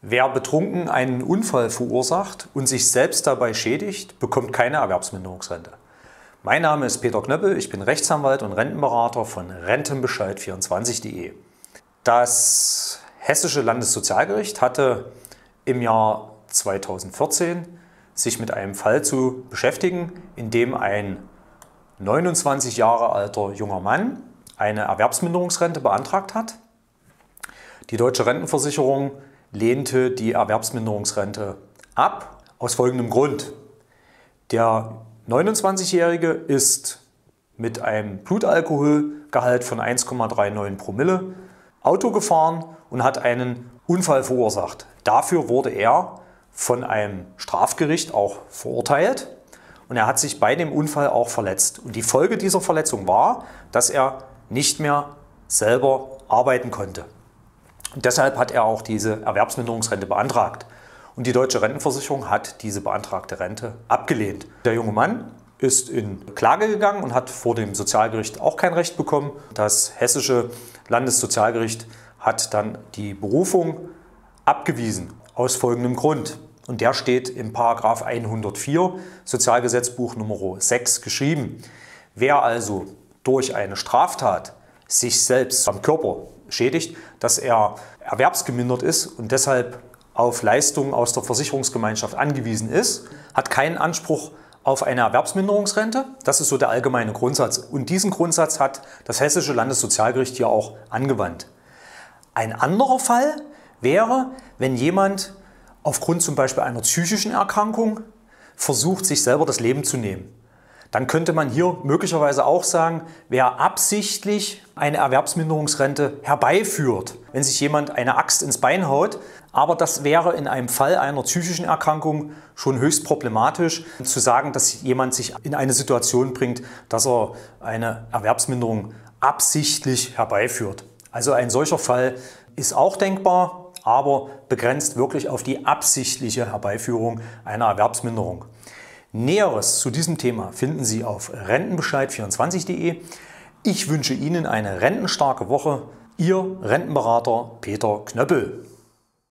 Wer betrunken einen Unfall verursacht und sich selbst dabei schädigt, bekommt keine Erwerbsminderungsrente. Mein Name ist Peter Knöppel, ich bin Rechtsanwalt und Rentenberater von Rentenbescheid24.de. Das Hessische Landessozialgericht hatte im Jahr 2014 sich mit einem Fall zu beschäftigen, in dem ein 29 Jahre alter junger Mann eine Erwerbsminderungsrente beantragt hat. Die Deutsche Rentenversicherung lehnte die Erwerbsminderungsrente ab, aus folgendem Grund. Der 29-Jährige ist mit einem Blutalkoholgehalt von 1,39 Promille Auto gefahren und hat einen Unfall verursacht. Dafür wurde er von einem Strafgericht auch verurteilt und er hat sich bei dem Unfall auch verletzt. Und die Folge dieser Verletzung war, dass er nicht mehr selber arbeiten konnte. Deshalb hat er auch diese Erwerbsminderungsrente beantragt. Und die Deutsche Rentenversicherung hat diese beantragte Rente abgelehnt. Der junge Mann ist in Klage gegangen und hat vor dem Sozialgericht auch kein Recht bekommen. Das hessische Landessozialgericht hat dann die Berufung abgewiesen aus folgendem Grund. Und der steht im Paragraph 104 Sozialgesetzbuch Nummer 6 geschrieben. Wer also durch eine Straftat sich selbst am Körper schädigt, dass er erwerbsgemindert ist und deshalb auf Leistungen aus der Versicherungsgemeinschaft angewiesen ist, hat keinen Anspruch auf eine Erwerbsminderungsrente. Das ist so der allgemeine Grundsatz. Und diesen Grundsatz hat das Hessische Landessozialgericht hier auch angewandt. Ein anderer Fall wäre, wenn jemand aufgrund zum Beispiel einer psychischen Erkrankung versucht, sich selber das Leben zu nehmen dann könnte man hier möglicherweise auch sagen, wer absichtlich eine Erwerbsminderungsrente herbeiführt, wenn sich jemand eine Axt ins Bein haut. Aber das wäre in einem Fall einer psychischen Erkrankung schon höchst problematisch, zu sagen, dass jemand sich in eine Situation bringt, dass er eine Erwerbsminderung absichtlich herbeiführt. Also ein solcher Fall ist auch denkbar, aber begrenzt wirklich auf die absichtliche Herbeiführung einer Erwerbsminderung. Näheres zu diesem Thema finden Sie auf rentenbescheid24.de. Ich wünsche Ihnen eine rentenstarke Woche. Ihr Rentenberater Peter Knöppel.